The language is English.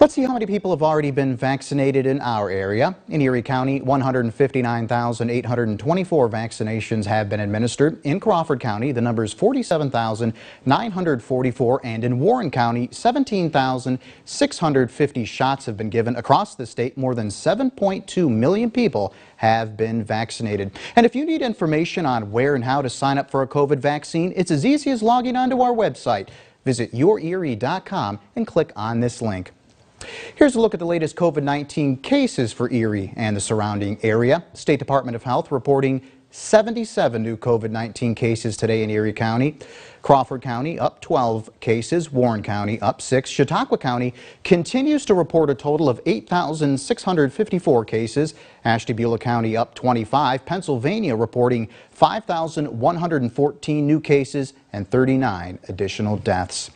Let's see how many people have already been vaccinated in our area. In Erie County, 159,824 vaccinations have been administered. In Crawford County, the number is 47,944, and in Warren County, 17,650 shots have been given. Across the state, more than 7.2 million people have been vaccinated. And if you need information on where and how to sign up for a COVID vaccine, it's as easy as logging onto our website. Visit yourerie.com and click on this link. Here's a look at the latest COVID-19 cases for Erie and the surrounding area. State Department of Health reporting 77 new COVID-19 cases today in Erie County. Crawford County up 12 cases, Warren County up 6. Chautauqua County continues to report a total of 8,654 cases. Ashtabula County up 25. Pennsylvania reporting 5,114 new cases and 39 additional deaths.